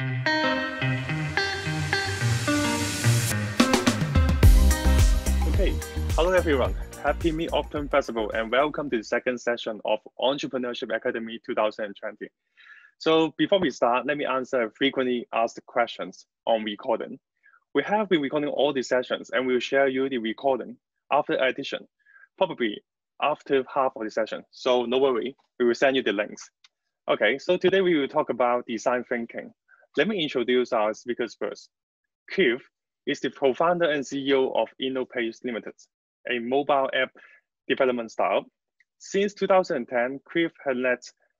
Okay, hello everyone. Happy Mid-Autumn Festival and welcome to the second session of Entrepreneurship Academy 2020. So before we start, let me answer frequently asked questions on recording. We have been recording all the sessions and we'll share you the recording after addition, probably after half of the session. So no worry, we will send you the links. Okay, so today we will talk about design thinking. Let me introduce our speakers first. Keith is the co-founder and CEO of InnoPage Limited, a mobile app development startup. Since 2010, Keith has led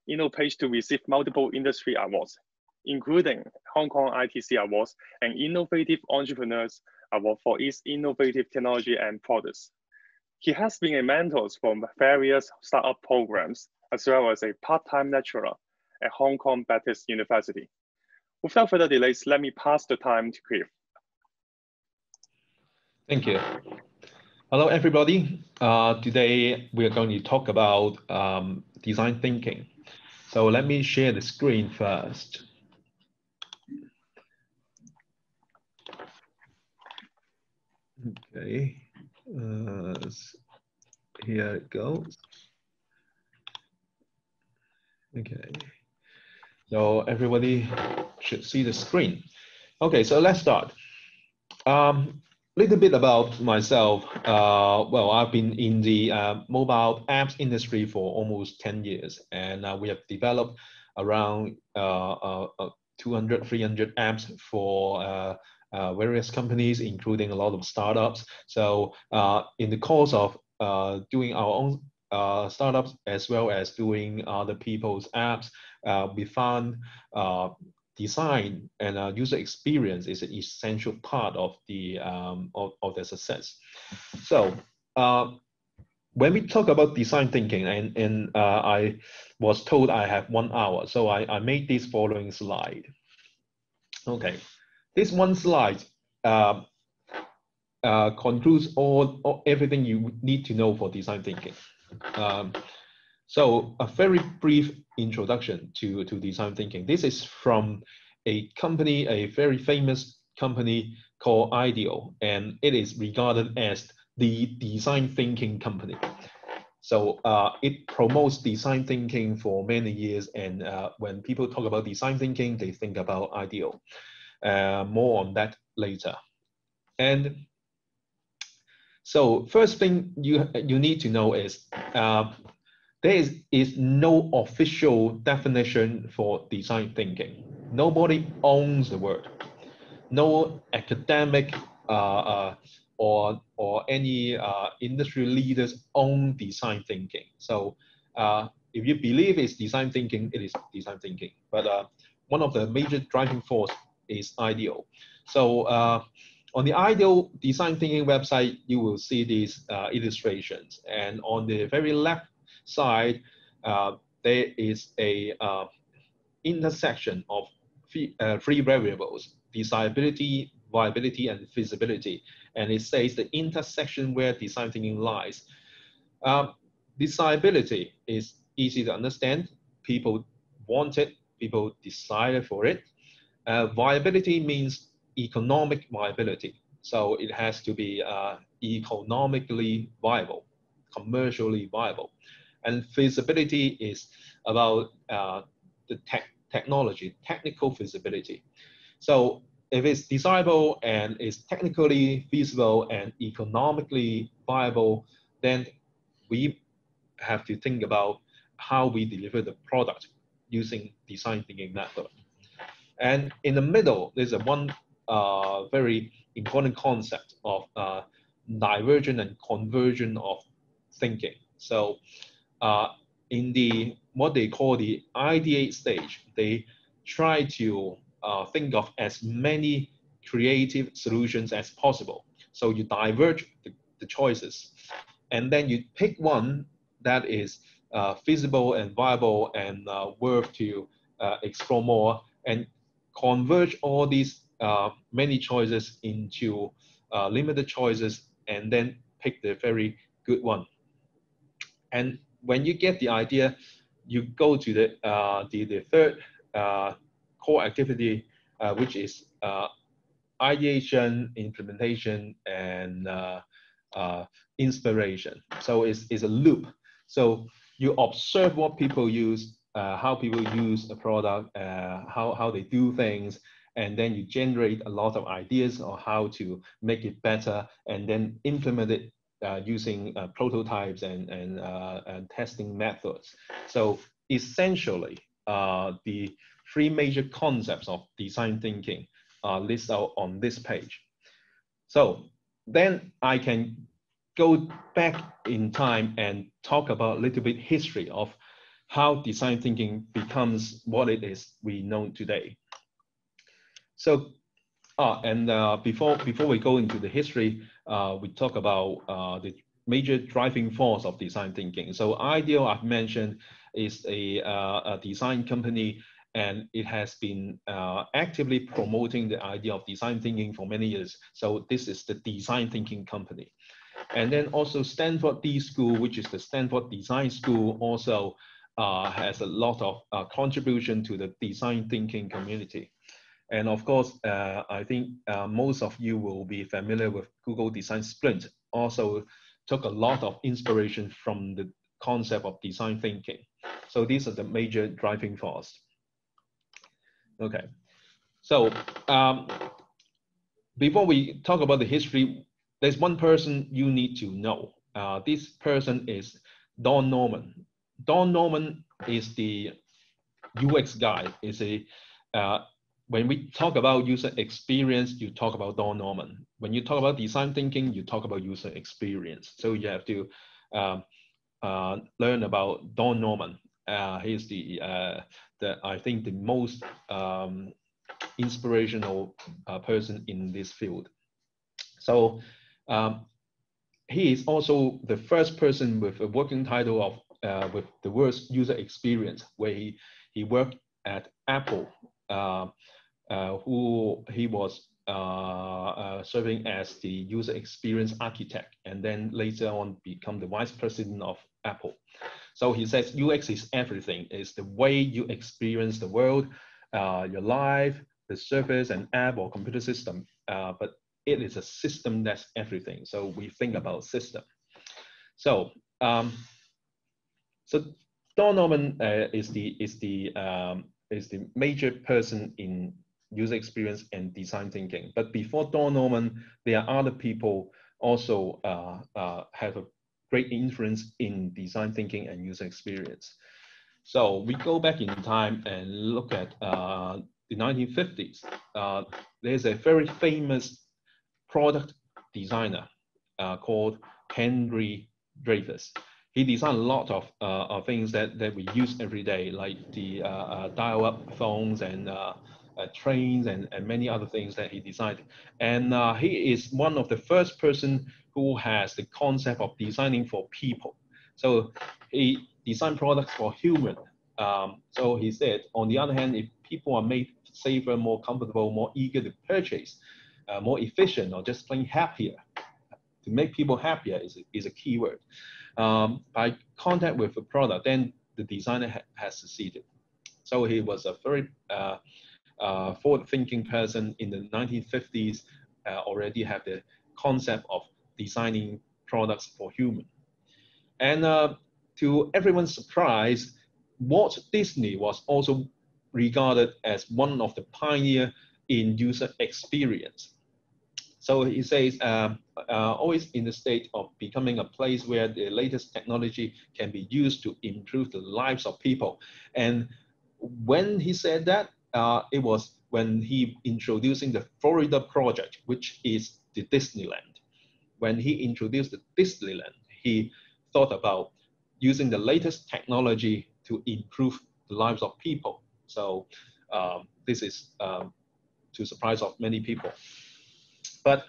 InnoPage to receive multiple industry awards, including Hong Kong ITC Awards and Innovative Entrepreneurs Award for its innovative technology and products. He has been a mentor for various startup programs, as well as a part-time lecturer at Hong Kong Baptist University. Without further delays, let me pass the time to Keith. Thank you. Hello, everybody. Uh, today, we are going to talk about um, design thinking. So let me share the screen first. Okay, uh, here it goes. Okay, so everybody should see the screen. Okay, so let's start. Um, little bit about myself. Uh, well, I've been in the uh, mobile apps industry for almost 10 years, and uh, we have developed around uh, uh, uh, 200, 300 apps for various companies, including a lot of startups. So in the course of doing our own startups as well as doing other people's apps, we found design and uh, user experience is an essential part of the um, of, of the success. So uh, when we talk about design thinking, and, and uh, I was told I have one hour, so I, I made this following slide. Okay, this one slide uh, uh, concludes all, all, everything you need to know for design thinking. Um, so a very brief introduction to, to design thinking. This is from a company, a very famous company called IDEO, and it is regarded as the design thinking company. So uh, it promotes design thinking for many years, and uh, when people talk about design thinking, they think about IDEO. Uh, more on that later. And so first thing you, you need to know is uh, there is, is no official definition for design thinking. Nobody owns the word. No academic uh, uh, or, or any uh, industry leaders own design thinking. So uh, if you believe it's design thinking, it is design thinking. But uh, one of the major driving force is IDEO. So uh, on the IDEO design thinking website, you will see these illustrations. And on the very left side, uh, there is a uh, intersection of three, uh, three variables, desirability, viability, and feasibility. And it says the intersection where design thinking lies. Um, desirability is easy to understand. People want it, people desire for it. Uh, viability means economic viability. So it has to be uh, economically viable, commercially viable. And feasibility is about uh, the tech technology, technical feasibility. So if it's desirable and is technically feasible and economically viable, then we have to think about how we deliver the product using design thinking method. And in the middle, there's a one uh, very important concept of uh, divergent and convergent of thinking. So uh, in the what they call the ideate stage, they try to uh, think of as many creative solutions as possible. So you diverge the, the choices, and then you pick one that is uh, feasible and viable and uh, worth to uh, explore more, and converge all these uh, many choices into limited choices, and then pick the very good one. And when you get the idea, you go to the, uh, the, the third uh, core activity uh, which is uh, ideation, implementation, and uh, uh, inspiration. So it's, it's a loop. So you observe what people use, how people use a product, how, how they do things, and then you generate a lot of ideas on how to make it better, and then implement it using uh, prototypes and, and, uh, and, testing methods. So essentially, uh, the three major concepts of design thinking are listed out on this page. So then I can go back in time and talk about a little bit history of how design thinking becomes what it is we know today. So, uh, and uh, before before we go into the history, uh, we talk about uh, the major driving force of design thinking. So, IDEO, I've mentioned is a, uh, a design company, and it has been uh, actively promoting the idea of design thinking for many years. So, this is the design thinking company. And then also Stanford D School, which is the Stanford Design School, also uh, has a lot of uh, contribution to the design thinking community. And of course, uh, I think uh, most of you will be familiar with Google Design Sprint. Also took a lot of inspiration from the concept of design thinking. So these are the major driving force. Okay, so um, before we talk about the history, there's one person you need to know. Uh, this person is Don Norman. Don Norman is the UX guy. Is a uh, when we talk about user experience, you talk about Don Norman. When you talk about design thinking, you talk about user experience. So you have to um, uh, learn about Don Norman. Uh, he's the uh, the I think the most um, inspirational uh, person in this field. So um, he is also the first person with a working title of uh, with the worst user experience, where he, he worked at Apple, uh, who he was uh, uh, serving as the user experience architect, and then later on become the vice president of Apple. So he says UX is everything. It's the way you experience the world, uh, your life, the service and app or computer system. but it is a system that's everything. So we think about system. So um, so Don Norman uh, is the is the um, is the major person in user experience and design thinking. But before Don Norman, there are other people also uh, uh, have a great influence in design thinking and user experience. So we go back in time and look at uh, the 1950s. Uh, there's a very famous product designer uh, called Henry Dreyfuss. He designed a lot of, uh, of things that, that we use every day, like the dial-up phones and trains and, and many other things that he designed. And he is one of the first person who has the concept of designing for people. So he designed products for human. Um, so he said, on the other hand, if people are made safer, more comfortable, more eager to purchase, uh, more efficient or just plain happier. To make people happier is a, is a key word. Um, by contact with the product, then the designer ha has succeeded. So he was a very uh, uh, forward-thinking person in the 1950s, uh, already had the concept of designing products for human. And uh, to everyone's surprise, Walt Disney was also regarded as one of the pioneer in user experience. So he says, uh, uh, always in the state of becoming a place where the latest technology can be used to improve the lives of people. And when he said that, uh, it was when he introducing the Florida project, which is the Disneyland. When he introduced the Disneyland, he thought about using the latest technology to improve the lives of people. So um, this is um, to surprise of many people. But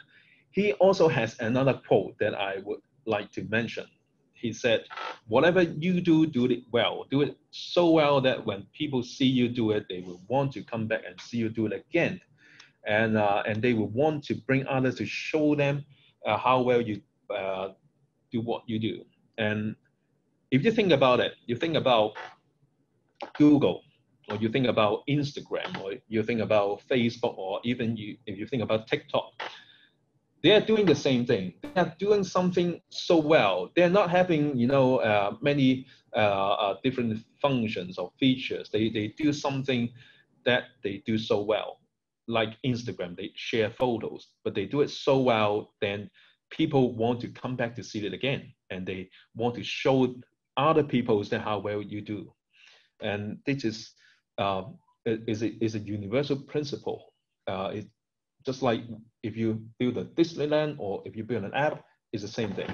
he also has another quote that I would like to mention. He said, whatever you do, do it well. Do it so well that when people see you do it, they will want to come back and see you do it again. And, uh, and they will want to bring others to show them uh, how well you uh, do what you do. And if you think about it, you think about Google, or you think about Instagram, or you think about Facebook, or even you, if you think about TikTok, they are doing the same thing. They are doing something so well. They're not having, you know, uh, many uh, uh, different functions or features. They, they do something that they do so well. Like Instagram, they share photos, but they do it so well, then people want to come back to see it again. And they want to show other people that how well you do. And this is, um, is, a, is a universal principle. Uh, it, just like if you build a Disneyland or if you build an app, it's the same thing.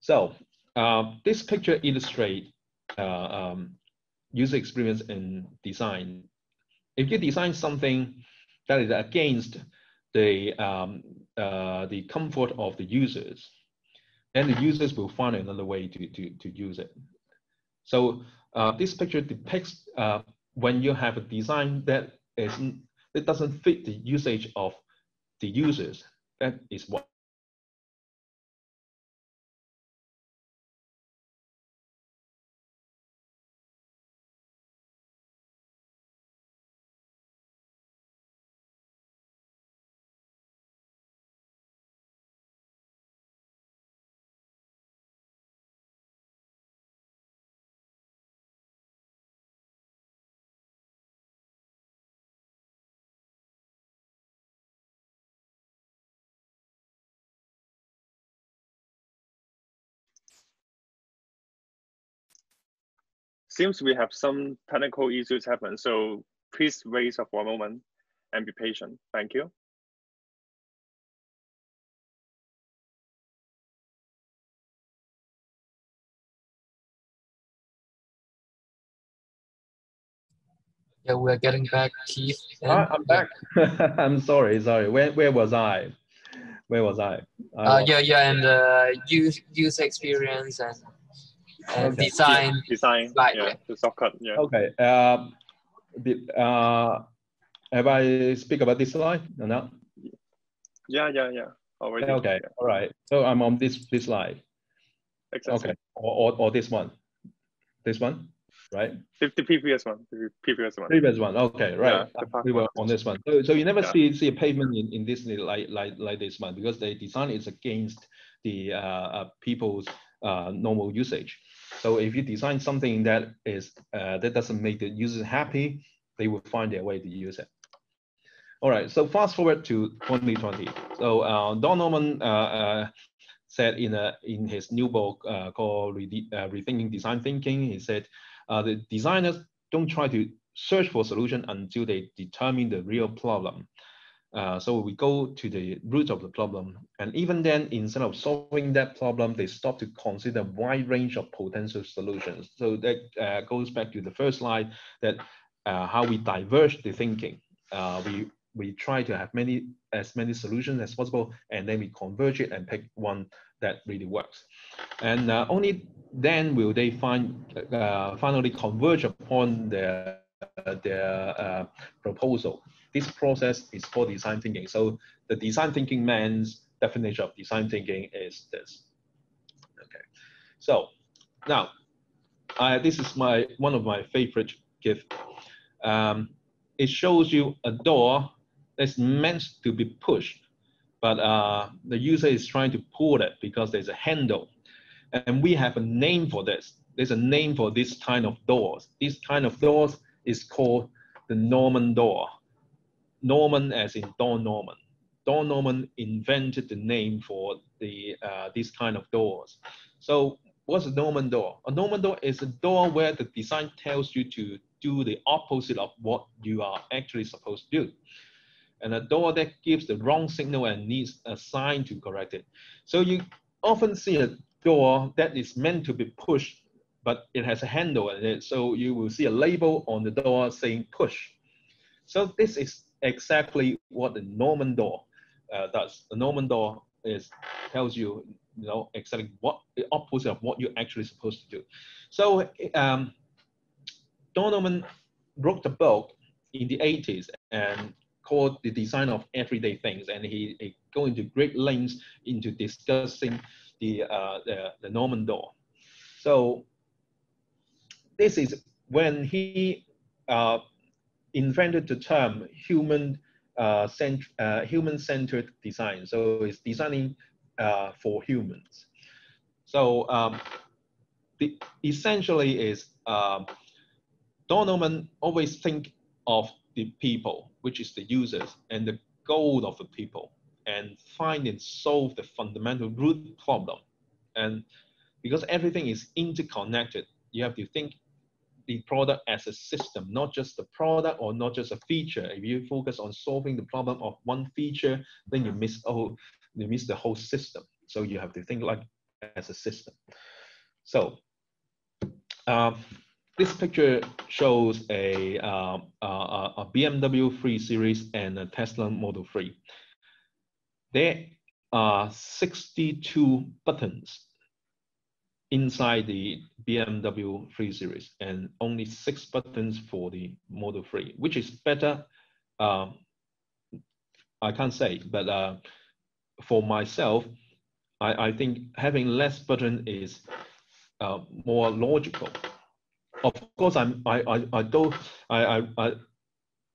So uh, this picture illustrates uh, um, user experience in design. If you design something that is against the, um, uh, the comfort of the users, then the users will find another way to, to, to use it. So uh, this picture depicts uh, when you have a design that is it doesn't fit the usage of the users. That is what Seems we have some technical issues happen, so please wait for a moment and be patient. Thank you. Yeah, we're getting back, Keith. Ah, I'm back. I'm sorry, sorry. Where where was I? Where was I? I uh, was... yeah, yeah, and uh, use user experience and and okay. design. Design. Like, yeah, the shortcut. Yeah. Okay. Uh, did, uh, have I speak about this slide or not? Yeah, yeah, yeah. Already. Okay. Yeah. All right. So I'm on this this slide. Exactly. Okay. Or, or, or this one. This one, right? The, the previous one. The previous one. Previous one. Okay, right. Yeah, we were on this one. So, so you never yeah. see see a pavement in, in Disney like like like this one because the design is against the uh, uh people's uh, normal usage. So if you design something that is uh, that doesn't make the users happy, they will find their way to use it. All right, so fast forward to 2020. So uh, Don Norman uh, uh, said in a in his new book uh, called Re Rethinking Design Thinking, he said the designers don't try to search for solution until they determine the real problem. Uh, so we go to the root of the problem. And even then, instead of solving that problem, they stop to consider a wide range of potential solutions. So that uh, goes back to the first slide that uh, how we diverge the thinking. Uh, we, we try to have many as many solutions as possible, and then we converge it and pick one that really works. And uh, only then will they find finally converge upon their, their proposal this process is called design thinking. So the design thinking man's definition of design thinking is this. Okay, so now this is my one of my favorite gift. Um, it shows you a door that's meant to be pushed, but uh, the user is trying to pull it because there's a handle. And we have a name for this. There's a name for this kind of doors. This kind of doors is called the Norman door. Norman as in Don Norman. Don Norman invented the name for the uh, this kind of doors. So what's a Norman door? A Norman door is a door where the design tells you to do the opposite of what you are actually supposed to do. And a door that gives the wrong signal and needs a sign to correct it. So you often see a door that is meant to be pushed, but it has a handle in it. So you will see a label on the door saying push. So this is exactly what the Norman door uh, does. The Norman door is tells you, you know, exactly what the opposite of what you're actually supposed to do. So um, wrote the book in the 80s and called the design of everyday things, and he, he go into great lengths into discussing the, uh, the, the Norman door. So this is when he uh, invented the term human uh, cent uh, human-centered design. So it's designing uh, for humans. So um, the, essentially is um, Don Norman always think of the people, which is the users, and the goal of the people, and find and solve the fundamental root problem. And because everything is interconnected, you have to think the product as a system, not just the product or not just a feature. If you focus on solving the problem of one feature, then you miss oh, you miss the whole system. So you have to think like as a system. So uh, this picture shows a, uh, a, a BMW 3 Series and a Tesla Model 3. There are 62 buttons inside the BMW 3 Series and only six buttons for the Model 3, which is better. Um, I can't say, but uh, for myself, I, I think having less button is uh, more logical. Of course, I'm, I, I, I don't, I, I,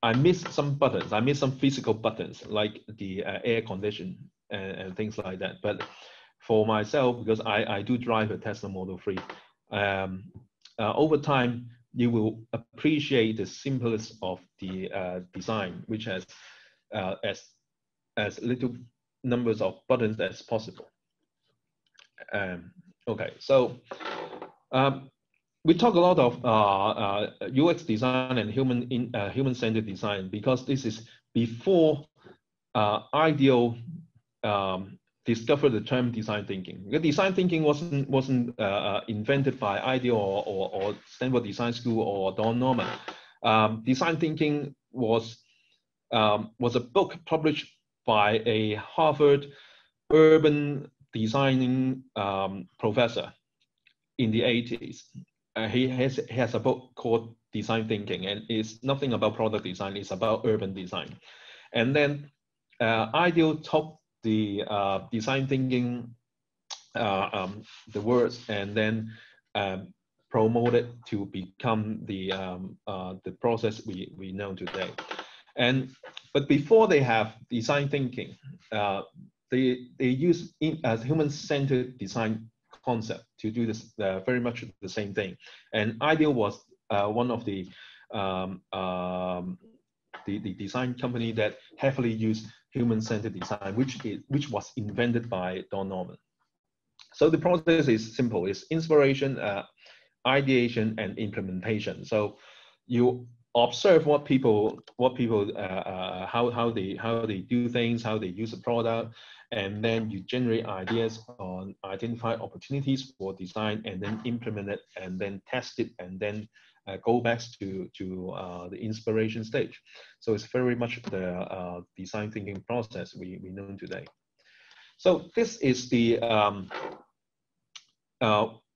I miss some buttons. I miss some physical buttons like the uh, air condition and, and things like that. But for myself, because I, I do drive a Tesla Model 3, um, uh, over time, you will appreciate the simplest of the uh, design, which has uh, as, as little numbers of buttons as possible. Um, okay, so um, we talk a lot of UX uh, uh, design and human in uh, human-centered design because this is before IDEO um, discovered the term design thinking. The design thinking wasn't wasn't uh, uh, invented by IDEO or, or, or, Stanford Design School or Don Norman. Um, design thinking was um, was a book published by a Harvard urban designing um, professor in the 80s. Uh, he has he has a book called Design Thinking, and it's nothing about product design. It's about urban design. And then uh, IDEO took the uh, design thinking, uh, um, the words, and then um, promote it to become the um, uh, the process we we know today. And but before they have design thinking, uh, they they use in, as human-centered design concept to do this uh, very much the same thing. And IDEO was uh, one of the um, um, the, the design company that heavily used human-centered design, which, is, which was invented by Don Norman. So the process is simple. It's inspiration, uh, ideation, and implementation. So you observe what people, what people, uh, uh, how, how, they, how they do things, how they use the product, and then you generate ideas on identify opportunities for design, and then implement it, and then test it, and then go back to, to uh, the inspiration stage. So it's very much the uh, design thinking process we, we know today. So this is the, um,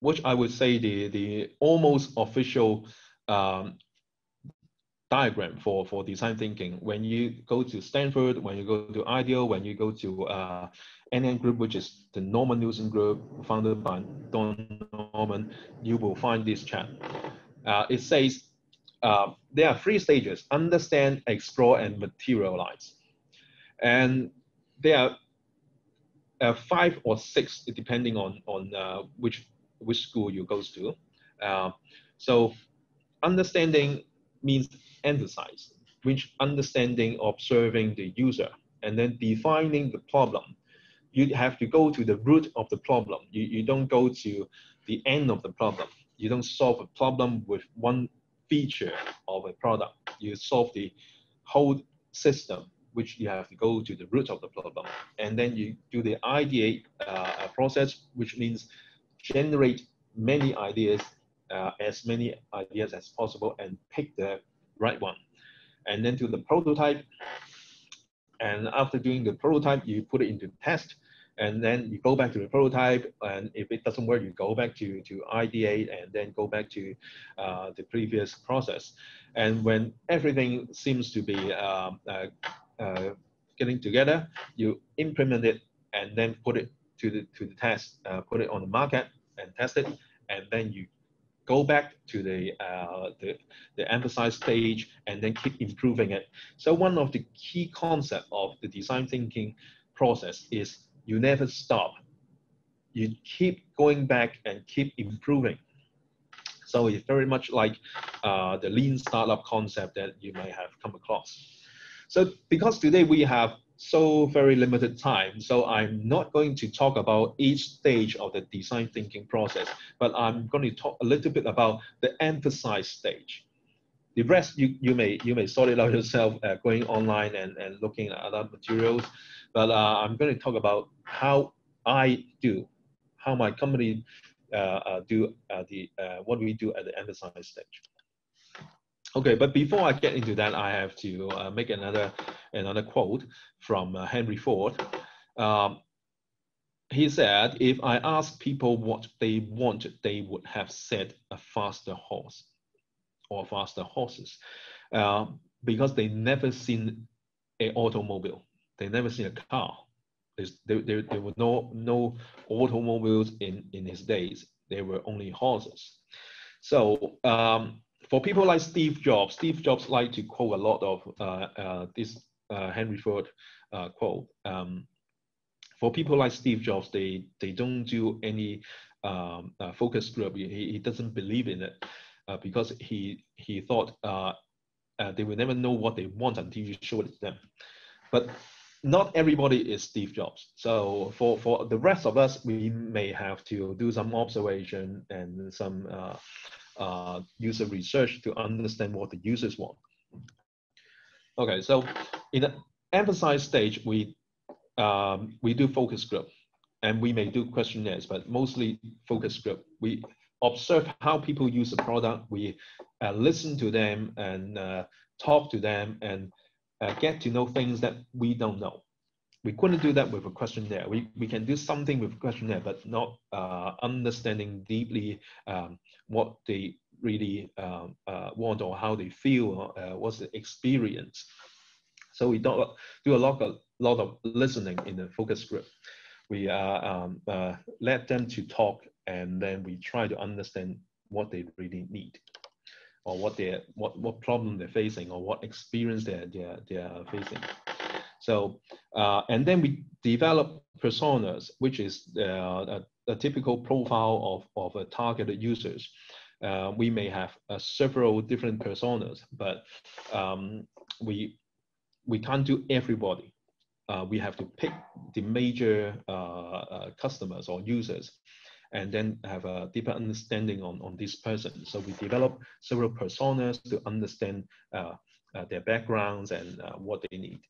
which I would say the, the almost official um, diagram for, for design thinking. When you go to Stanford, when you go to IDEO, when you go to uh, NN Group, which is the Norman Nielsen Group founded by Don Norman, you will find this chat uh, it says uh, there are three stages, understand, explore, and materialize. And there are uh, five or six, depending on, on uh, which, which school you go to. Uh, so understanding means emphasize, which understanding, observing the user, and then defining the problem. You have to go to the root of the problem. You, you don't go to the end of the problem you don't solve a problem with one feature of a product. You solve the whole system, which you have to go to the root of the problem. And then you do the idea uh, process, which means generate many ideas, uh, as many ideas as possible and pick the right one. And then do the prototype. And after doing the prototype, you put it into test and then you go back to the prototype and if it doesn't work you go back to to ideate and then go back to uh, the previous process and when everything seems to be uh, uh, uh, getting together you implement it and then put it to the to the test uh, put it on the market and test it and then you go back to the, uh, the, the emphasize stage and then keep improving it. So one of the key concept of the design thinking process is you never stop. You keep going back and keep improving. So it's very much like uh, the lean startup concept that you may have come across. So because today we have so very limited time. So I'm not going to talk about each stage of the design thinking process, but I'm going to talk a little bit about the emphasize stage. The rest you, you may you may sort it out yourself uh, going online and, and looking at other materials. But uh, I'm going to talk about how I do, how my company uh, uh do uh, the what we do at the emphasize stage. Okay, but before I get into that, I have to uh, make another another quote from uh, Henry Ford. Um, he said, "If I ask people what they want, they would have said a faster horse or faster horses, uh, because they never seen an automobile. They never seen a car. There, there, there were no no automobiles in in his days. There were only horses. So." Um, for people like Steve Jobs, Steve Jobs like to quote a lot of uh, uh, this uh, Henry Ford uh, quote. Um, for people like Steve Jobs, they they don't do any um, uh, focus group. He, he doesn't believe in it uh, because he he thought they will never know what they want until you show it to them. But not everybody is Steve Jobs. So for, for the rest of us, we may have to do some observation and some uh, uh, user research to understand what the users want. Okay, so in the emphasize stage, we um, we do focus group, and we may do questionnaires, but mostly focus group. We observe how people use the product. We uh, listen to them and uh, talk to them and uh, get to know things that we don't know we couldn't do that with a questionnaire. We, we can do something with a questionnaire, but not uh, understanding deeply um, what they really um, uh, want or how they feel, uh, what's the experience. So we don't do a lot of, lot of listening in the focus group. We uh, um, uh, let them to talk and then we try to understand what they really need or what they what, what problem they're facing or what experience they're, they're, they're facing. So, uh, and then we develop personas, which is uh, a, a, typical profile of, of a targeted users. Uh, we may have uh, several different personas, but um, we, we can't do everybody. Uh, we have to pick the major uh, customers or users and then have a deeper understanding on, on this person. So we develop several personas to understand their backgrounds and what they need.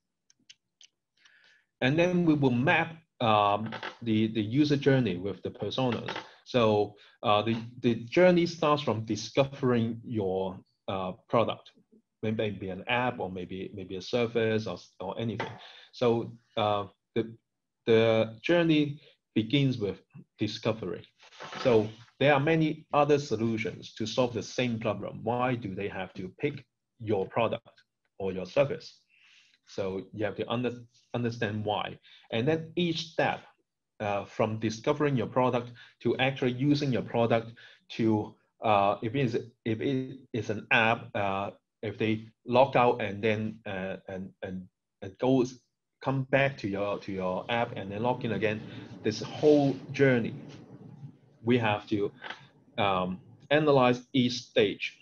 And then we will map um, the, the user journey with the personas. So uh, the, the journey starts from discovering your uh, product, maybe an app or maybe, maybe a service or, or anything. So uh, the, the journey begins with discovery. So there are many other solutions to solve the same problem. Why do they have to pick your product or your service? So you have to under, understand why. And then each step uh, from discovering your product to actually using your product to uh, if it is if it is an app, uh, if they log out and then uh, and and and goes come back to your to your app and then log in again, this whole journey, we have to um, analyze each stage,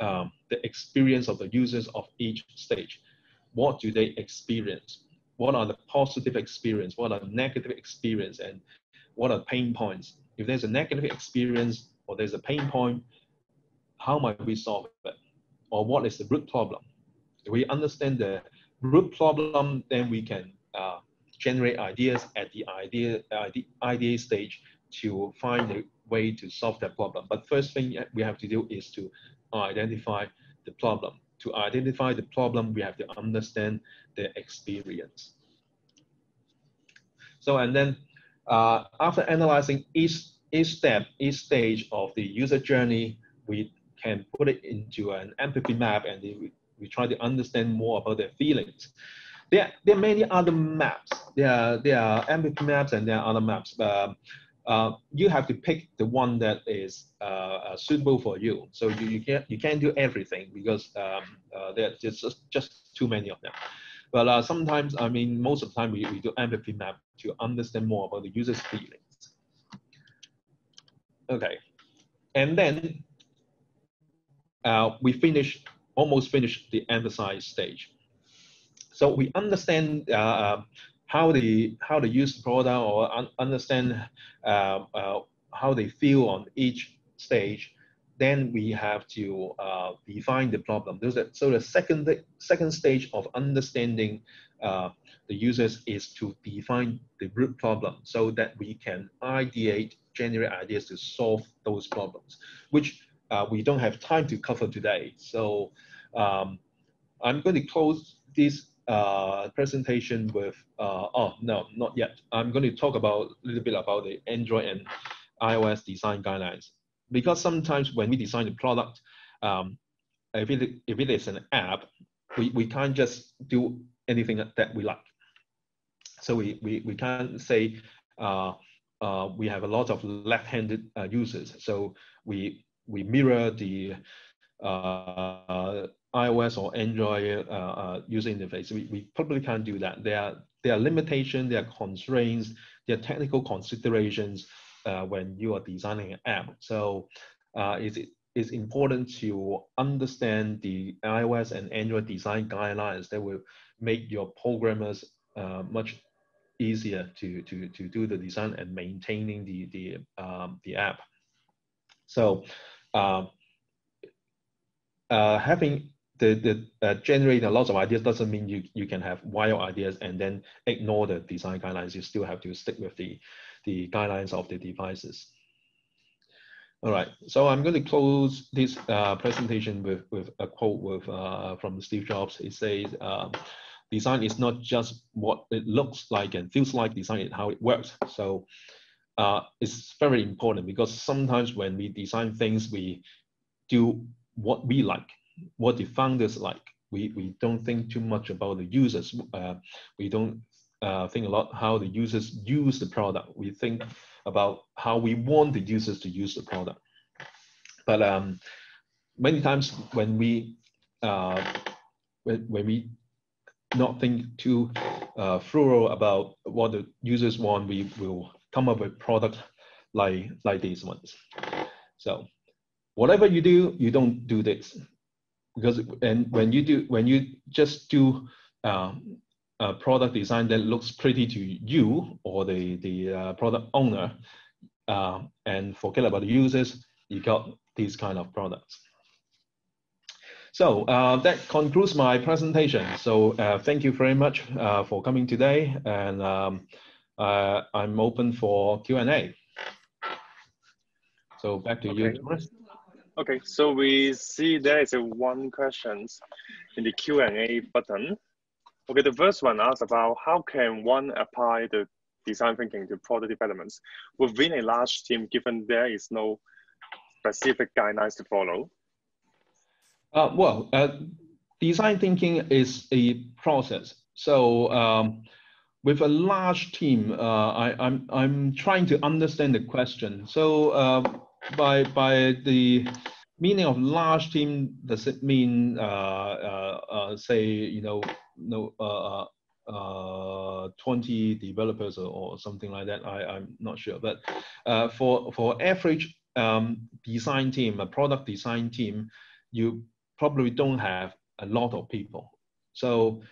um, the experience of the users of each stage what do they experience? What are the positive experience? What are negative experience? And what are pain points? If there's a negative experience or there's a pain point, how might we solve it? Or what is the root problem? If we understand the root problem, then we can uh, generate ideas at the idea, uh, the idea stage to find a way to solve that problem. But first thing we have to do is to identify the problem to identify the problem, we have to understand the experience. So, and then uh, after analyzing each, each step, each stage of the user journey, we can put it into an empathy map and we, we try to understand more about their feelings. There, there are many other maps. There are, there are empathy maps and there are other maps. Uh, uh, you have to pick the one that is uh, uh, suitable for you. So you, you can't you can't do everything because um, uh, there's just just too many of them. But uh, sometimes, I mean, most of the time we, we do empathy map to understand more about the user's feelings. Okay, and then we finish almost finished the emphasize stage. So we understand how they how they use the product or un understand uh, uh, how they feel on each stage, then we have to uh, define the problem. So the second second stage of understanding uh, the users is to define the root problem so that we can ideate, generate ideas to solve those problems, which uh, we don't have time to cover today. So um, I'm going to close this uh, presentation with, uh, oh, no, not yet. I'm going to talk about a little bit about the Android and iOS design guidelines. Because sometimes when we design the product, um, if, it, if it is an app, we, we can't just do anything that we like. So we, we, we can't say uh, uh, we have a lot of left-handed uh, users. So we, we mirror the uh, iOS or Android uh, uh, user interface. We, we probably can't do that. There are, there are limitations, there are constraints, there are technical considerations uh, when you are designing an app. So uh, it's, it's important to understand the iOS and Android design guidelines that will make your programmers uh, much easier to, to, to do the design and maintaining the, the, um, the app. So uh, having the, the uh, generate a lot of ideas doesn't mean you, you can have wild ideas and then ignore the design guidelines. You still have to stick with the, the guidelines of the devices. All right, so I'm going to close this uh, presentation with, with a quote with, uh, from Steve Jobs. He says, um, design is not just what it looks like and feels like, design is how it works. So uh, it's very important because sometimes when we design things, we do what we like what the founders like. We, we don't think too much about the users. Uh, we don't uh, think a lot how the users use the product. We think about how we want the users to use the product. But um, many times when we uh, when, when we not think too uh, thorough about what the users want, we will come up with product like like these ones. So whatever you do, you don't do this because and when you do when you just do uh, a product design that looks pretty to you or the the uh, product owner uh, and forget about the users you got these kind of products so uh, that concludes my presentation so uh, thank you very much uh, for coming today and um, i'm open for q&a so back to okay. you Thomas. Okay, so we see there is a one questions in the Q&A button. Okay, the first one asks about how can one apply the design thinking to product developments within a large team given there is no specific guidelines to follow? Uh, well, uh, design thinking is a process. So um, with a large team, uh, I, I'm, I'm trying to understand the question. So uh, by by the meaning of large team does it mean uh, uh, uh, say you know no uh, uh, 20 developers or, or, something like that? I, i'm not sure. But uh, for for average um, design team a product design team you probably don't have a lot of people. So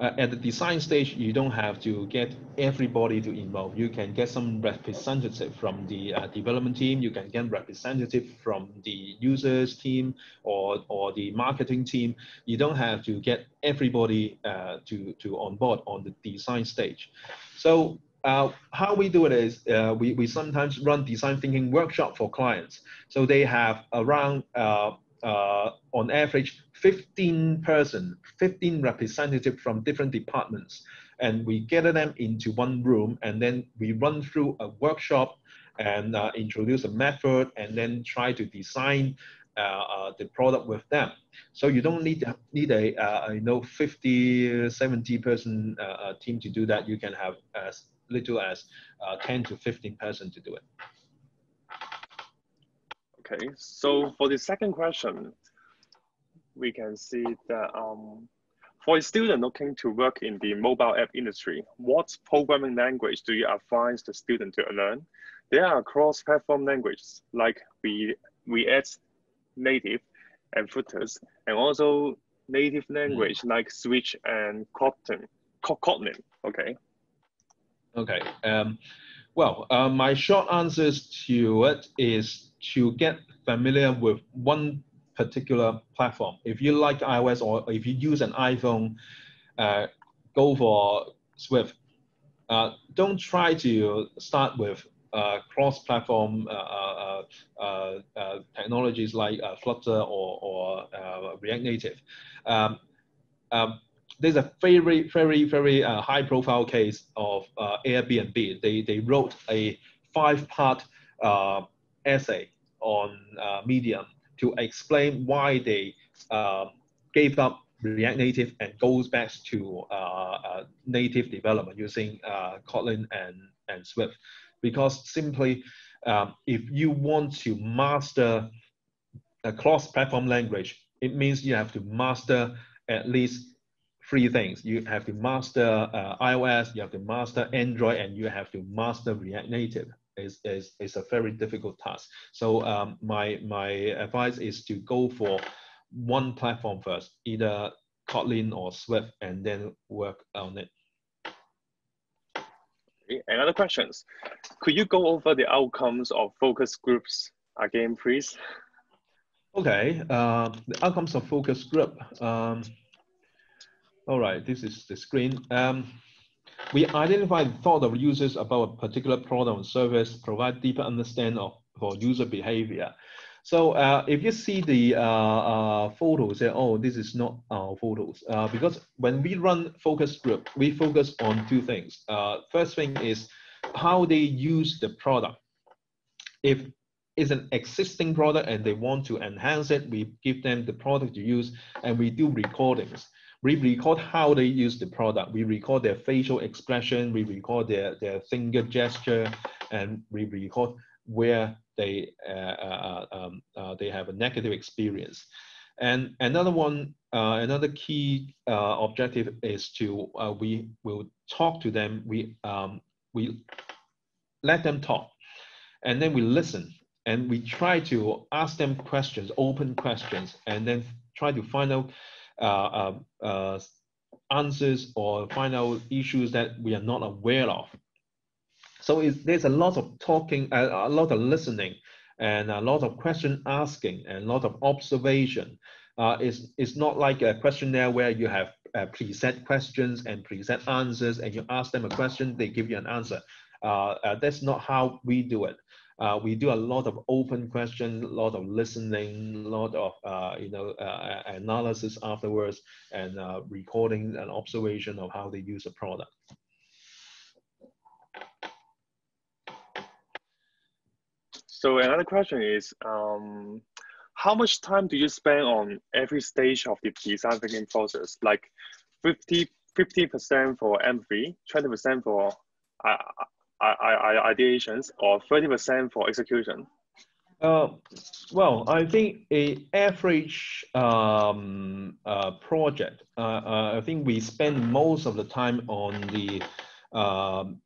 uh, at the design stage, you don't have to get everybody to involve. You can get some representative from the uh, development team. You can get representative from the users team or, or the marketing team. You don't have to get everybody uh, to, to on board on the design stage. So uh, how we do it is uh, we, we sometimes run design thinking workshop for clients. So they have around uh, uh, on average 15 person, 15 representative from different departments. And we gather them into one room and then we run through a workshop and uh, introduce a method and then try to design uh, uh, the product with them. So you don't need need a, uh, you know 50, 70 person uh, uh, team to do that. You can have as little as uh, 10 to 15 person to do it. Okay, so for the second question, we can see that um, for a student looking to work in the mobile app industry, what programming language do you advise the student to learn? There are cross-platform languages like we React Native and Flutter, and also native language mm. like Swift and Kotlin. Kotlin, okay. Okay. Um, well, uh, my short answers to it is to get familiar with one particular platform. If you like iOS or if you use an iPhone, uh, go for Swift. Uh, don't try to start with uh, cross-platform uh, uh, uh, technologies like Flutter or, or React Native. Um, um, there's a very, very, very high-profile case of Airbnb. They, they wrote a five-part essay on Medium to explain why they gave up React Native and goes back to uh, uh, native development using uh, Kotlin and, and Swift because simply um, if you want to master a cross-platform language, it means you have to master at least three things. You have to master uh, iOS, you have to master Android, and you have to master React Native. Is is is a very difficult task. So um, my my advice is to go for one platform first, either Kotlin or Swift, and then work on it. Any other questions? Could you go over the outcomes of focus groups again, please? Okay, uh, the outcomes of focus group. Um, all right, this is the screen. Um, we identify the thought of users about a particular product or service, provide deeper understanding of for user behavior. So uh, if you see the uh, uh, photos, say, oh, this is not our photos. Uh, because when we run focus group, we focus on two things. Uh, first thing is how they use the product. If it's an existing product and they want to enhance it, we give them the product to use and we do recordings. We record how they use the product. We record their facial expression, we record their, their finger gesture, and we record where they uh, uh, um, uh, they have a negative experience. And another one, another key objective is to we will talk to them. We um, we let them talk, and then we listen and we try to ask them questions, open questions, and then try to find out uh, uh, uh, answers or find out issues that we are not aware of. So there's a lot of talking, a, a lot of listening, and a lot of question asking, and a lot of observation. Uh, it's, it's not like a questionnaire where you have uh, preset questions and preset answers, and you ask them a question, they give you an answer. Uh, uh that's not how we do it. Uh, we do a lot of open questions, a lot of listening, a lot of uh, you know analysis afterwards, and recording and observation of how they use a product. So another question is, um, how much time do you spend on every stage of the design thinking process? Like 50, 50% for empathy, 20% for uh, ideations, or 30% for execution? Uh, well, I think a average um, uh, project, uh, uh I think we spend most of the time on the um,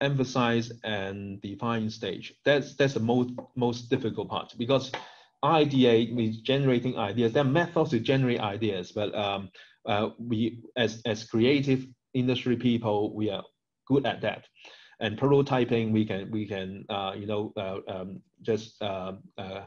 empathize and define stage. That's that's the most most difficult part because ideate means generating ideas. There are methods to generate ideas, but um, uh, we as as creative industry people, we are good at that. And prototyping, we can we can uh, you know uh, um, just uh, uh,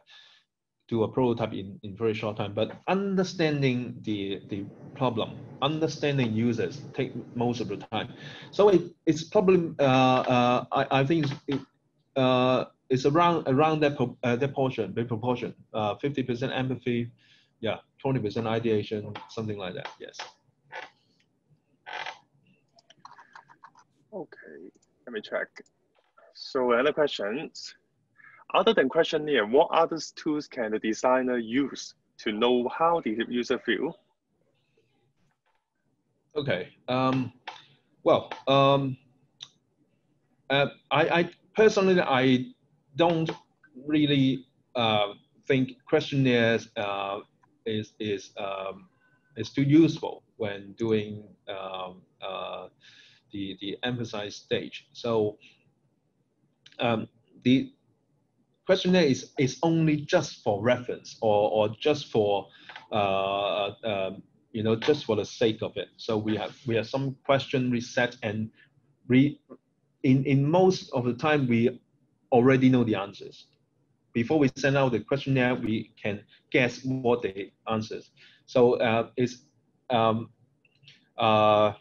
do a prototype in, in very short time, but understanding the, the problem, understanding users take most of the time. So it, it's probably, I, I think it's, it, it's around around that, uh, that portion, the proportion, 50% uh, empathy, yeah, 20% ideation, something like that, yes. Okay, let me check. So another questions. Other than questionnaire, what other tools can the designer use to know how the user feel? Okay. Um, well, um, uh, I, I, personally, I don't really uh, think questionnaires uh, is is um, is too useful when doing um, uh, the the empathize stage. So um, the questionnaire is is only just for reference or or just for uh, um, you know just for the sake of it. So we have we have some question reset and re in in most of the time we already know the answers before we send out the questionnaire, we can guess what the answers. So uh, it's um, uh,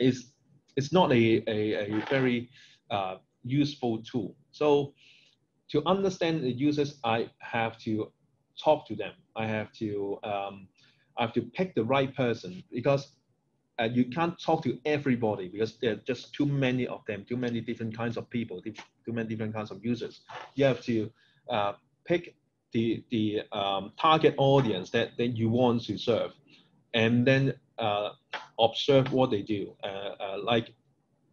it's it's not a, a, a very uh, useful tool. So to understand the users, I have to talk to them. I have to um, I have to pick the right person because uh, you can't talk to everybody because there are just too many of them, too many different kinds of people, too many different kinds of users. You have to uh, pick the, the um, target audience that, that you want to serve and then observe what they do, uh, uh, like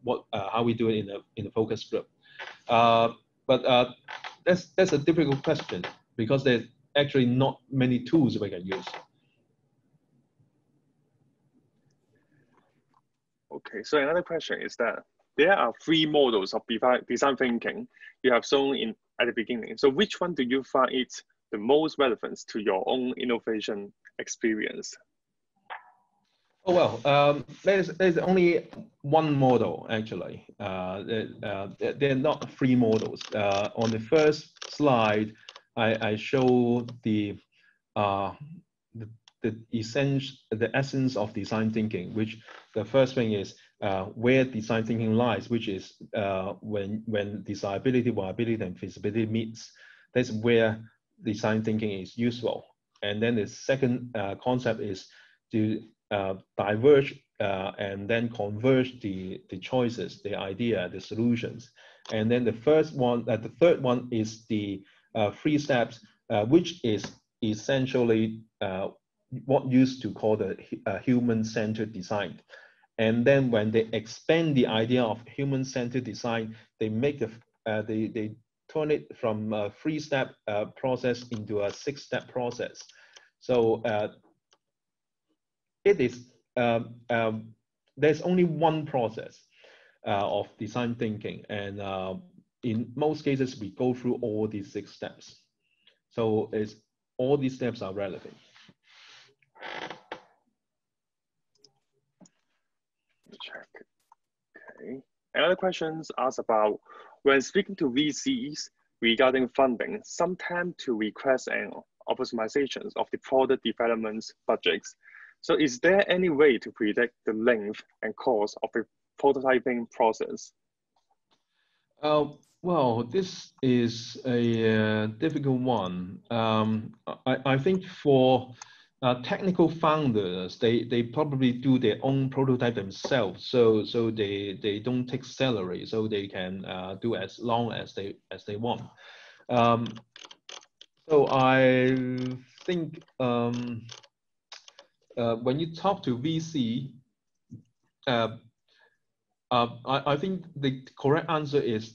what, uh, how we do it in the in a focus group. but that's, that's a difficult question because there's actually not many tools we can use. Okay, so another question is that there are three models of design thinking you have shown in at the beginning. So which one do you find it the most relevant to your own innovation experience? Oh, well, um, there's, there's only one model, actually. Uh, uh, they're not three models. Uh, on the first slide, I, I show the, uh, the, the, essence, the essence of design thinking, which the first thing is uh, where design thinking lies, which is uh, when, when desirability, viability, and feasibility meets. That's where design thinking is useful. And then the second uh, concept is to uh, diverge uh, and then converge the, the choices, the idea, the solutions. And then the first one, uh, the third one is the three steps, which is essentially what used to call the human-centered design. And then when they expand the idea of human-centered design, they make the, uh, they, they turn it from a three-step uh, process into a six-step process. So uh, it is, um, um, there's only one process uh, of design thinking. And uh, in most cases, we go through all these six steps. So it's, all these steps are relevant. check. Okay. Another questions asked about when speaking to VCs regarding funding, sometimes to request an optimizations of the product development budgets. So is there any way to predict the length and cost of a prototyping process? Uh, well, this is a uh, difficult one. Um, I, I think for uh, technical founders, they, they probably do their own prototype themselves. So, so they, they don't take salary, so they can uh, do as long as they, as they want. Um, so I think um, uh, when you talk to VC, uh, uh, I, I think the correct answer is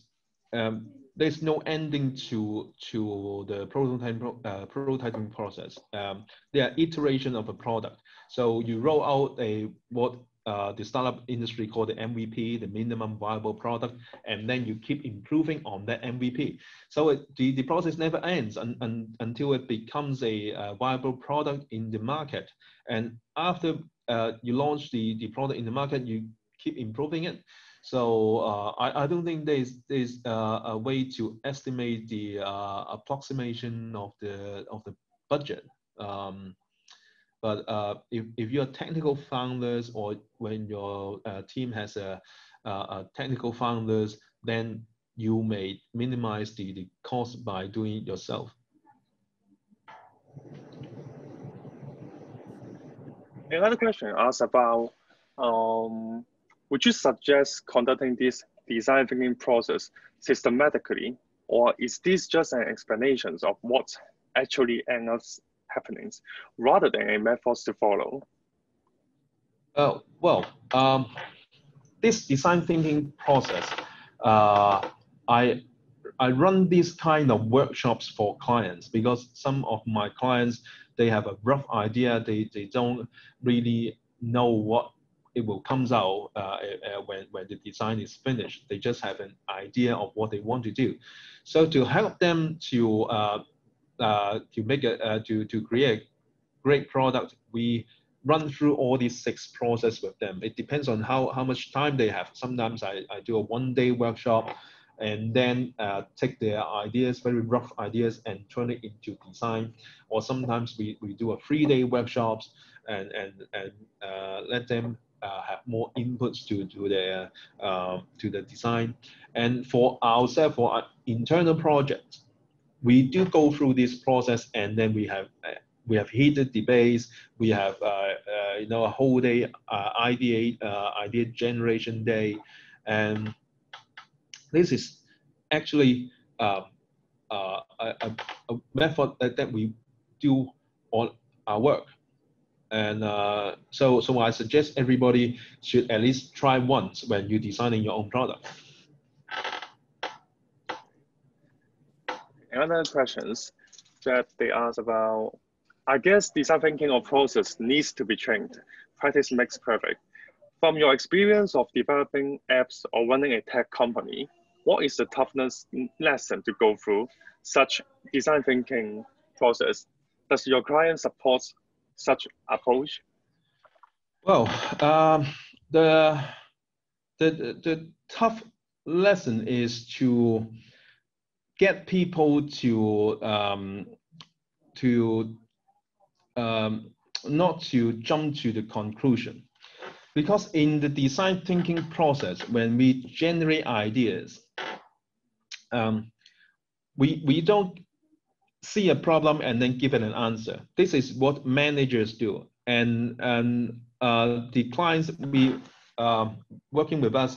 um, there's no ending to to the prototyping uh, prototyping process. Um, they are iteration of a product. So you roll out a what uh, the startup industry call the MVP, the minimum viable product, and then you keep improving on that MVP. So it, the, the process never ends un, un, until it becomes a, a, viable product in the market. And after uh, you launch the, the product in the market, you keep improving it. So uh, I, I don't think there's there's uh, a way to estimate the uh, approximation of the of the budget. Um, but uh, if, if you're technical founders or when your uh, team has a, a, technical founders, then you may minimize the, the cost by doing it yourself. Another question asks about um, would you suggest conducting this design thinking process systematically, or is this just an explanation of what actually ends up happening rather than a method to follow? Oh, well, um, this design thinking process uh, I I run these kind of workshops for clients because some of my clients they have a rough idea. They they don't really know what it will comes out uh, uh, when, when the design is finished. They just have an idea of what they want to do. So to help them to uh, uh, to make it uh, to to create great product, we run through all these six process with them. It depends on how how much time they have. Sometimes I, I do a one day workshop and then uh, take their ideas, very rough ideas, and turn it into design. Or sometimes we, we do a three day workshops and, and, and uh, let them uh, have more inputs to, to, their, uh, to the design. And for ourselves, for our internal projects, we do go through this process and then we have uh, we have heated debates. We have uh, uh, you know a whole day uh, idea uh, idea generation day, and this is actually uh, uh, a, a, method that, that we do on our work. And so, so I suggest everybody should at least try once when you're designing your own product. Another questions that they ask about, I guess design thinking or process needs to be trained. Practice makes perfect. From your experience of developing apps or running a tech company, what is the toughness lesson to go through such design thinking process? Does your client support such approach? Well, um, the, the, the tough lesson is to get people to um, to um, not to jump to the conclusion because in the design thinking process when we generate ideas um, we, we don't see a problem and then give it an answer. This is what managers do. And, and uh, the clients we uh, working with us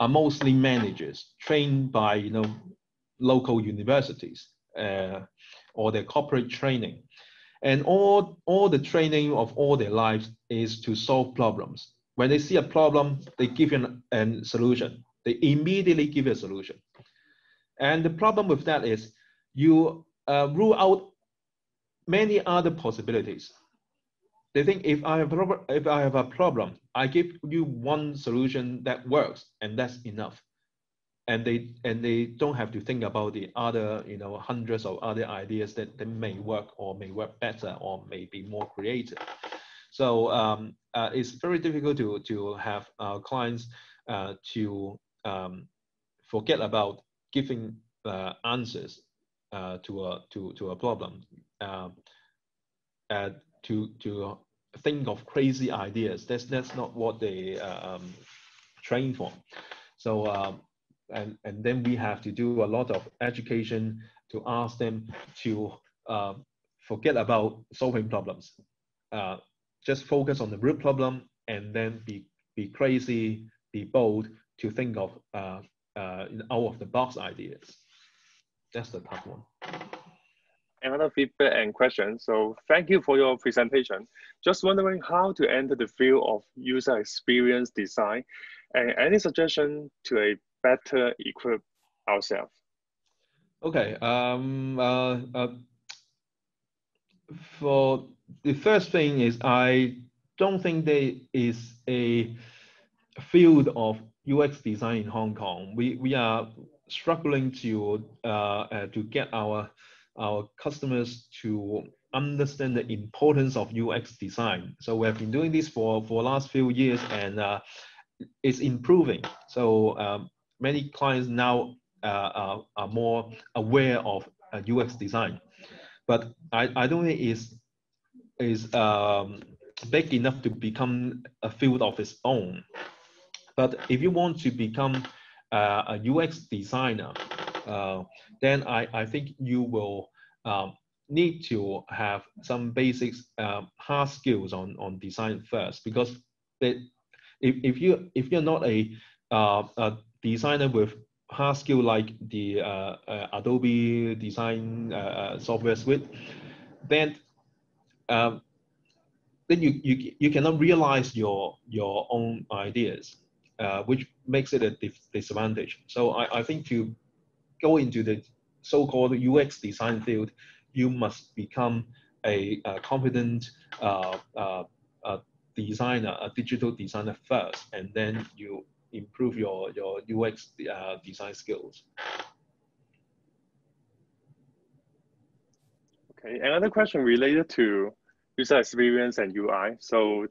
are mostly managers trained by you know local universities uh, or their corporate training. And all, all the training of all their lives is to solve problems. When they see a problem, they give you a solution. They immediately give you a solution. And the problem with that is you uh, rule out many other possibilities. They think if I have a if I have a problem, I give you one solution that works, and that's enough. And they and they don't have to think about the other, you know, hundreds of other ideas that, that may work or may work better or may be more creative. So um, uh, it's very difficult to to have our clients uh, to um, forget about giving uh, answers uh, to a to to a problem, uh, to to think of crazy ideas. That's that's not what they um, train for. So um, and and then we have to do a lot of education to ask them to uh, forget about solving problems. Uh, just focus on the root problem and then be be crazy, be bold to think of uh, uh, out of the box ideas. That's the tough one. Another feedback and question. So thank you for your presentation. Just wondering how to enter the field of user experience design and any suggestion to a better equip ourselves. Okay. Um, uh, uh, for the first thing is I don't think there is a field of UX design in Hong Kong. We, we are struggling to, uh, uh, to get our, our customers to understand the importance of UX design. So we have been doing this for, for last few years and uh, it's improving. So um, many clients now uh, are, more aware of UX uh, design. But I, I don't think it's, is um, big enough to become a field of its own. But if you want to become uh, a UX designer, uh, then I, I think you will um, need to have some basic uh, hard skills on, on design first because if, if you if you're not a, uh, a designer with hard skill like the uh, uh, Adobe design software suite, then um, then you, you, you cannot realize your, your own ideas uh, which makes it a disadvantage. So I, I think to go into the so-called UX design field, you must become a, a competent uh, uh, uh, designer, a digital designer first, and then you improve your, your UX uh, design skills. Okay, another question related to user experience and UI. So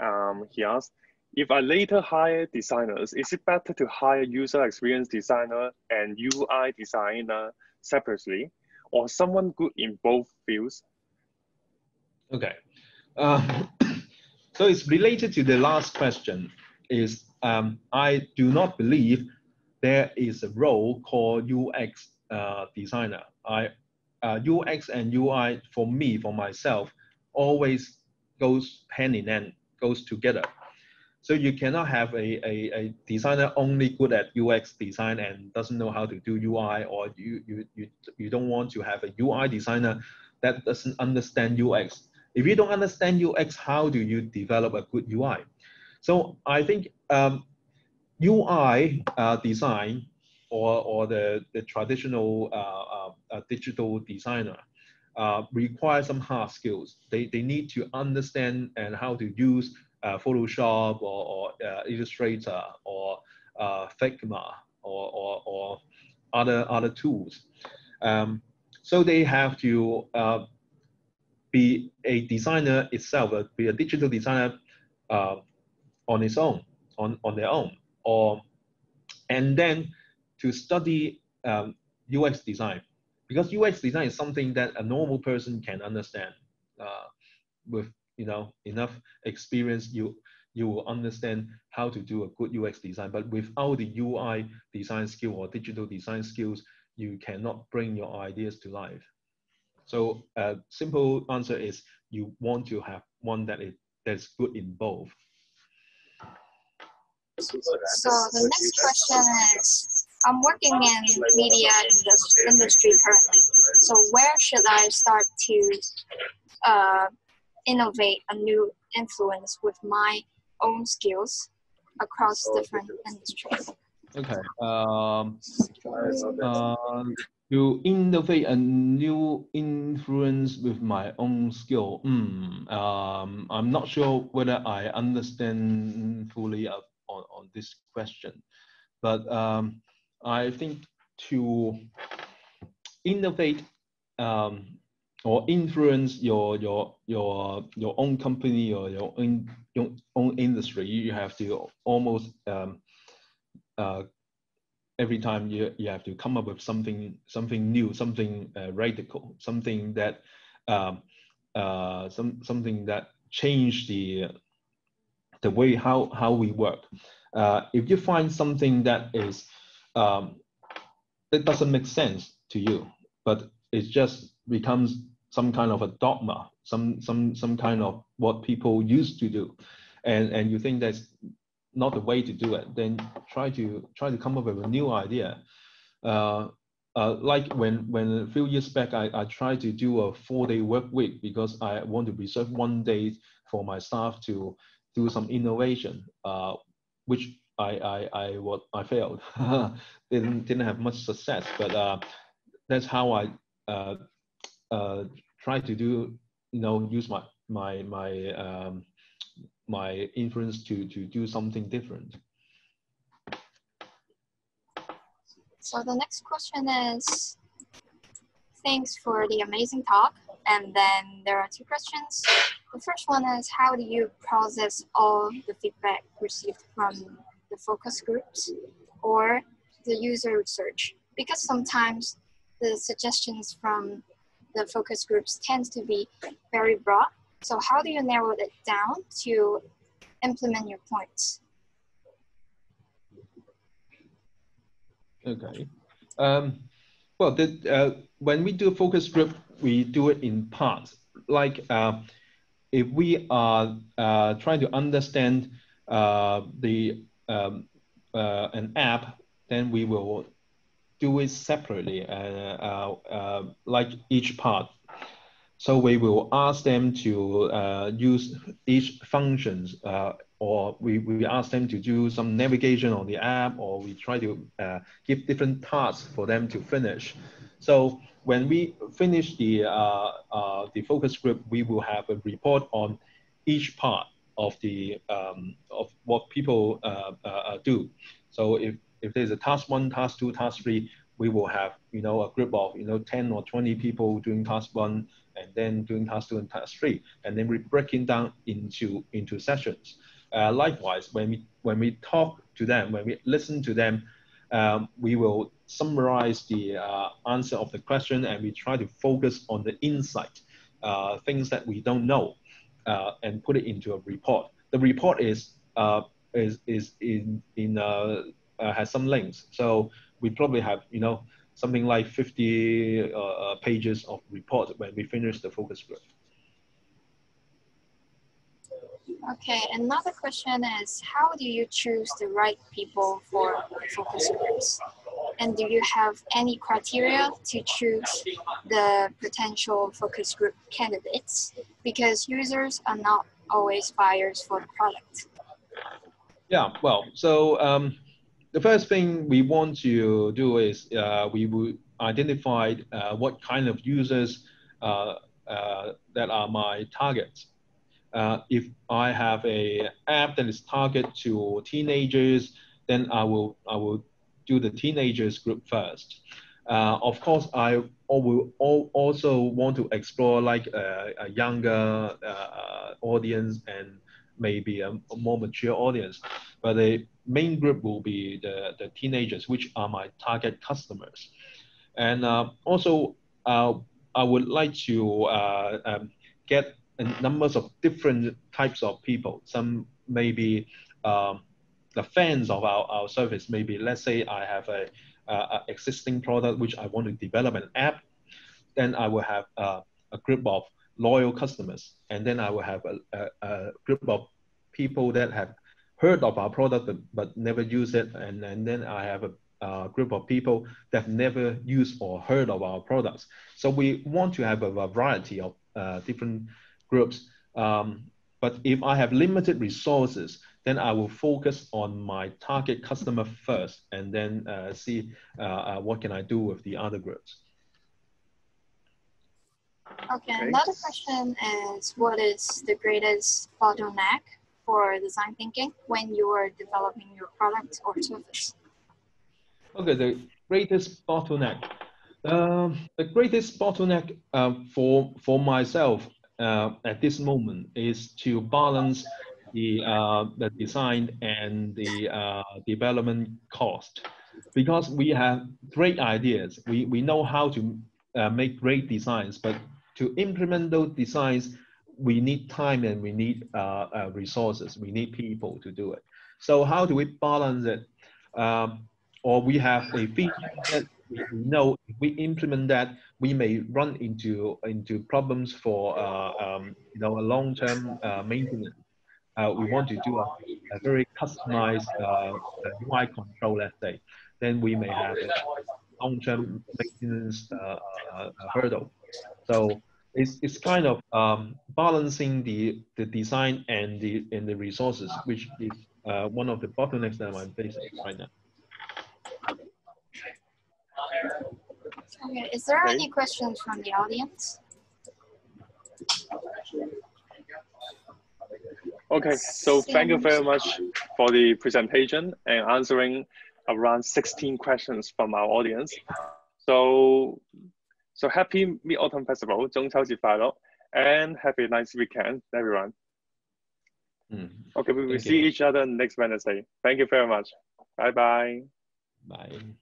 um, he asked, if I later hire designers, is it better to hire user experience designer and UI designer separately, or someone good in both fields? Okay, um, so it's related to the last question. Is um, I do not believe there is a role called UX uh, designer. I uh, UX and UI for me, for myself, always goes hand in hand, goes together. So you cannot have a, a, a, designer only good at UX design and doesn't know how to do UI, or you, you, you, you don't want to have a UI designer that doesn't understand UX. If you don't understand UX, how do you develop a good UI? So I think um, UI uh, design or, or the, the traditional uh, uh, uh digital designer uh, require some hard skills. They, they need to understand and how to use uh, Photoshop or, or Illustrator or Figma or, or, or, other, other tools. Um, so they have to be a designer itself, be a digital designer on its own, on, on their own, or and then to study um, UX design. Because UX design is something that a normal person can understand uh, with you know enough experience you you will understand how to do a good UX design. But without the UI design skill or digital design skills you cannot bring your ideas to life. So a simple answer is you want to have one that is that's good in both so the next question is I'm working in media industry currently. So where should I start to uh, innovate a new influence with my own skills across different industries? Okay. Um, uh, to innovate a new influence with my own skill. Mm, um, I'm not sure whether I understand fully on, on this question, but um, I think to innovate um, or influence your your your your own company or your own your own industry, you have to almost um, uh, every time you, you have to come up with something something new, something uh, radical, something that um, uh, some something that change the the way how how we work. Uh, if you find something that is um, it doesn't make sense to you, but it just becomes some kind of a dogma, some some some kind of what people used to do, and and you think that's not the way to do it, then try to try to come up with a new idea. Uh, uh, like when when a few years back, I, I tried to do a four-day work week because I want to reserve one day for my staff to do some innovation, uh, which I I I what I failed. didn't didn't have much success, but uh, that's how I uh, uh, try to do. You know, use my my my um, my influence to to do something different. So the next question is, thanks for the amazing talk. And then there are two questions. The first one is, how do you process all the feedback received from the focus groups or the user research because sometimes the suggestions from the focus groups tends to be very broad. So how do you narrow it down to implement your points? Okay. Um, well, the, uh, when we do a focus group, we do it in parts. Like uh, if we are uh, trying to understand uh, the um, uh, an app, then we will do it separately, uh, uh, uh, like each part. So we will ask them to uh, use each functions or we, we ask them to do some navigation on the app, or we try to give different tasks for them to finish. So when we finish the, uh, uh, the focus group, we will have a report on each part of the um, of what people uh, uh, uh, do. So if if there's a task one, task two, task three, we will have you know a group of you know 10 or 20 people doing task one and then doing task two and task three, and then we're breaking down into into sessions. Uh, likewise, when we when we talk to them, when we listen to them, um, we will summarize the uh, answer of the question and we try to focus on the insight, uh, things that we don't know, uh, and put it into a report. The report is uh, is is in in uh, uh, has some links. So we probably have you know something like 50 pages of report when we finish the focus group. Okay, another question is how do you choose the right people for focus groups? And do you have any criteria to choose the potential focus group candidates? Because users are not always buyers for the product. Yeah, well, so um, the first thing we want to do is uh, we will identify uh, what kind of users uh, uh that are my targets uh, if I have a app that is targeted to teenagers, then I will I will do the teenagers group first. Uh, of course, I will also want to explore like a, a younger uh, audience and maybe a, more mature audience. But the main group will be the, the teenagers, which are my target customers. And uh, also, uh, I would like to uh, um, get numbers of different types of people. Some maybe um, the fans of our, our service. Maybe let's say I have a, a, a, existing product which I want to develop an app. Then I will have a, a group of loyal customers, and then I will have a, a, group of people that have heard of our product but, never use it, and, and then I have a a group of people that have never used or heard of our products. So we want to have a variety of uh, different groups. Um, but if I have limited resources, then I will focus on my target customer first and then uh, see uh, uh, what can I do with the other groups. Okay, another question is what is the greatest bottleneck for design thinking when you are developing your product or service? Okay, the greatest bottleneck. Um, the greatest bottleneck uh, for for myself uh, at this moment is to balance the, uh, the design and the uh, development cost. Because we have great ideas, we, we know how to uh, make great designs, but to implement those designs, we need time and we need uh, uh, resources, we need people to do it. So how do we balance it? Um, or we have a feature that we know if we implement that, we may run into into problems for uh, um, you know a long-term uh, maintenance. Uh, we want to do a, a very customized UI uh, control, let's say. Then we may have a long-term maintenance uh, uh, hurdle. So it's, it's kind of um, balancing the, the design and the and the resources, which is one of the bottlenecks that I'm facing right now. Okay, is there okay. any questions from the audience? Okay, so thank you very much for the presentation and answering around 16 questions from our audience. So, so happy Mid-Autumn Festival, 中秋节快乐, and have a nice weekend, everyone. Mm. Okay, we will see you. each other next Wednesday. Thank you very much. Bye-bye. Bye. -bye. Bye.